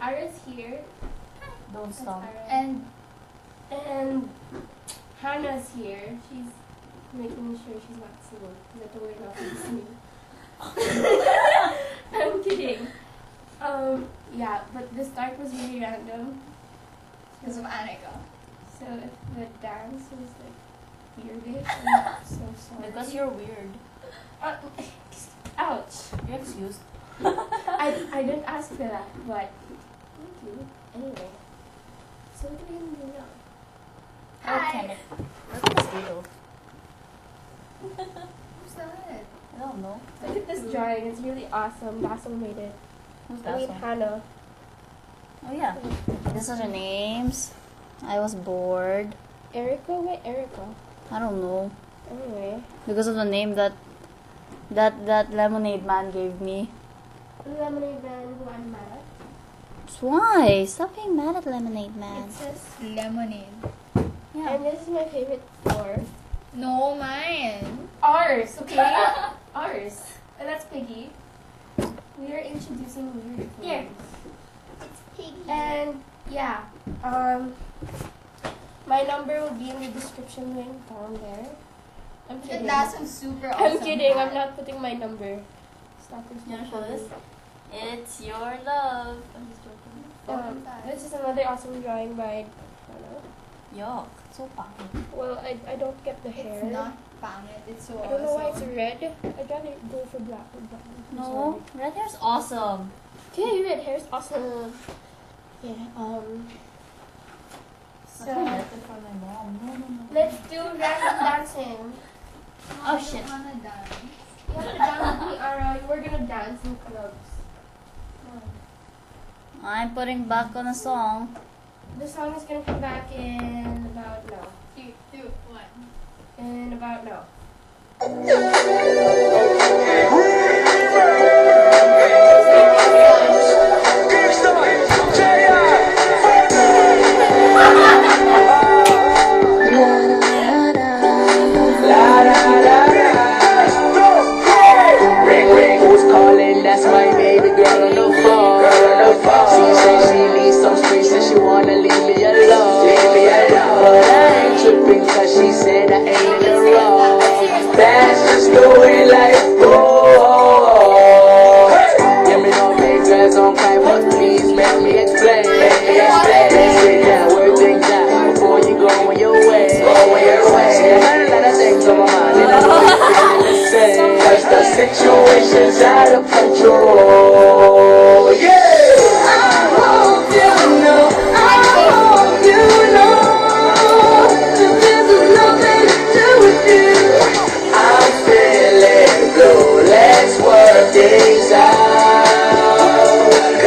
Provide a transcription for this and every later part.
Ara's here. Don't That's stop. And And Hannah's here. She's making sure she's not singing because I told her not to. I'm kidding. Um, yeah, but the start was really random. because of Anika. So if the dance was like weirdish, I'm so sorry. Because you're weird. Uh, ouch. You're excused. I, I didn't ask for that, but thank you. Anyway. So what do we do now? Oh, Hi. Kenneth. Look this little. Who's that? I don't know. Look at this drawing. It's really awesome. Basil made it. Who's I that mean song? Hannah. Oh yeah. These are the names. I was bored. Erica? Why Erica? I don't know. Anyway. Because of the name that that that lemonade man gave me. Lemonade Man who I'm mad at. Why? Stop being mad at lemonade man. It says Lemonade. Yeah. and this is my favorite floor. No, mine. Ours, okay? Ours. And that's Piggy. We are introducing weird Here. It's Piggy. And yeah, um, my number will be in the description link down there. I'm the kidding. last one's super awesome. I'm kidding. I'm not putting my number. Stop this. You wanna show this? It's your love. I'm just joking. Um, this is another awesome drawing by. Hannah. Yuck. So pangit. Well, I, I don't get the hair. It's not pangit. It's so I don't know why it's awesome. red. I'd rather go for black or brown. I'm No, red hair's awesome. sorry. Okay, red hair's awesome. Yeah. Um. So, So for my mom. No, no, no. let's do random dancing. Oh, I shit. don't wanna dance. You have to dance with me, Ara. We're gonna dance in clubs. I'm putting back on a song. The song is gonna come back in about now. Three, two, one. In about now. Ring ring, who's calling? That's my baby girl on the Way life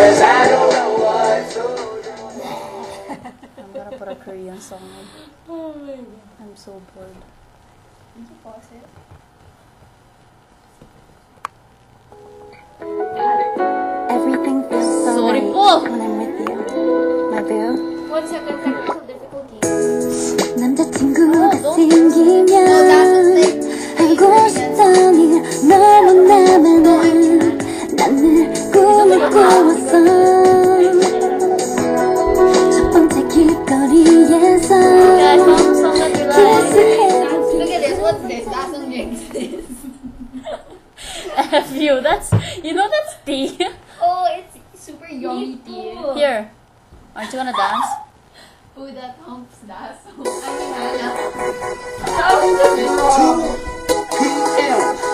Cause I don't know what to do. I'm gonna put a Korean song on. Oh my god. I'm so bored. Did you pause it? Everything feels so Sorry right po. when I'm with you. My boo. One second, technical difficulties. 남자친구가 Oh, 생기면 Kiss on. Guys, follow the song. Look at this. What's this? That song exists. F you. That's you know that's tea. Oh, it's super yummy tea. Here, aren't you gonna dance? Oh, that pumps dance. song. I mean, I know. Two, two, two.